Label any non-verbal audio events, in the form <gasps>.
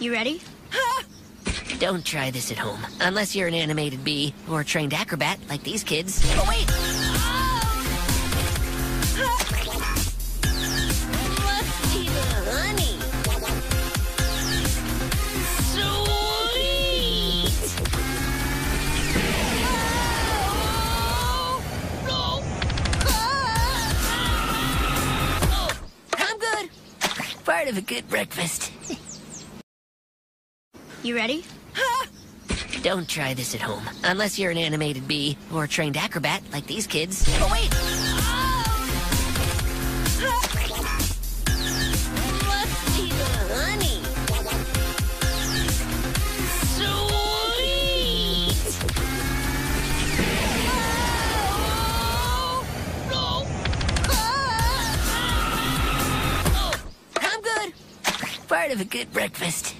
You ready? <gasps> Don't try this at home, unless you're an animated bee or a trained acrobat like these kids. Oh, wait! Lusty honey. Sweet. I'm good. Part of a good breakfast. You ready? <gasps> Don't try this at home, unless you're an animated bee or a trained acrobat like these kids. Oh, wait! Lusty honey. Sweet. I'm good. Part of a good breakfast.